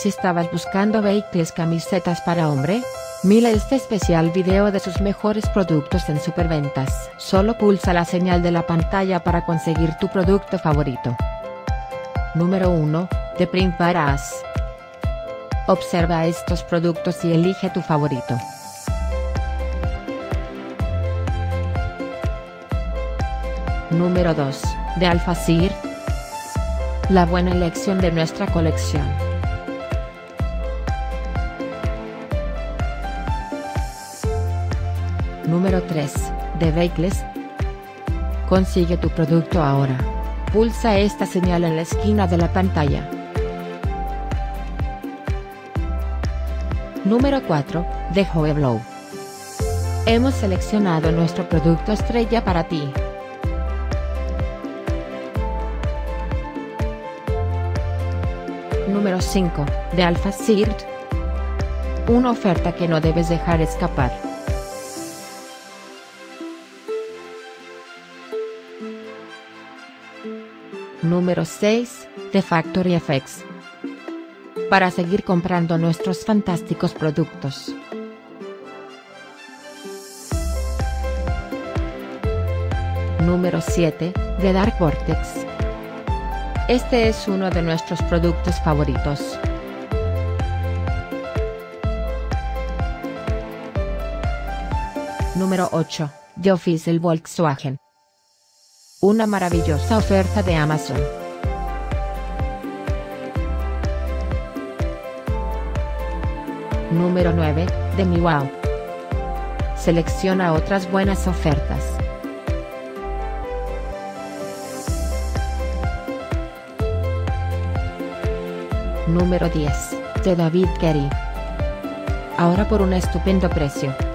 Si estabas buscando vehículos camisetas para hombre, mira este especial video de sus mejores productos en superventas. Solo pulsa la señal de la pantalla para conseguir tu producto favorito. Número 1, de Print Paras. Observa estos productos y elige tu favorito. Número 2, de Alfacir. La buena elección de nuestra colección. Número 3, de Bakeless. Consigue tu producto ahora. Pulsa esta señal en la esquina de la pantalla. Número 4, de Blow. Hemos seleccionado nuestro producto estrella para ti. Número 5, de Alpha. Una oferta que no debes dejar escapar. Número 6, de Factory FX. Para seguir comprando nuestros fantásticos productos. Número 7, de Dark Vortex. Este es uno de nuestros productos favoritos. Número 8, de Official Volkswagen. Una maravillosa oferta de Amazon. Número 9, de MiWow. Selecciona otras buenas ofertas. Número 10, de David Kerry. Ahora por un estupendo precio.